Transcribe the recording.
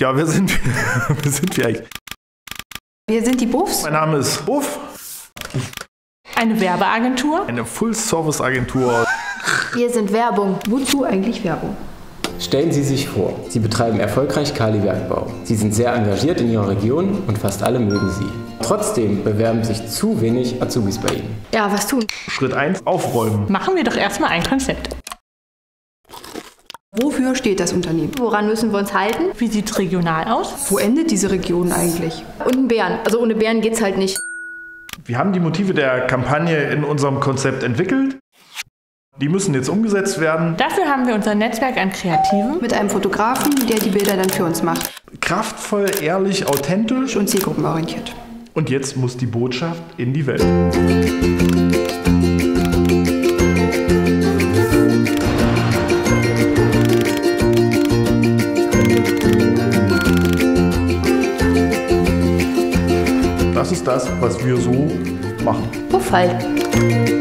Ja, wer sind wir? wer sind wir eigentlich? Wir sind die Buffs. Mein Name ist Buff, Eine Werbeagentur? eine Full-Service-Agentur. Wir sind Werbung. Wozu eigentlich Werbung? Stellen Sie sich vor, Sie betreiben erfolgreich Kali-Werkbau. Sie sind sehr engagiert in Ihrer Region und fast alle mögen Sie. Trotzdem bewerben sich zu wenig Azubis bei Ihnen. Ja, was tun? Schritt 1, aufräumen. Machen wir doch erstmal ein Konzept. Wofür steht das Unternehmen? Woran müssen wir uns halten? Wie sieht's regional aus? Wo endet diese Region eigentlich? Und ein Bären. Also ohne Bären geht's halt nicht. Wir haben die Motive der Kampagne in unserem Konzept entwickelt. Die müssen jetzt umgesetzt werden. Dafür haben wir unser Netzwerk an Kreativen. Mit einem Fotografen, der die Bilder dann für uns macht Kraftvoll, ehrlich, authentisch. und zielgruppenorientiert. Und jetzt muss die Botschaft in die Welt. Das ist das, was wir so machen. Puff halt.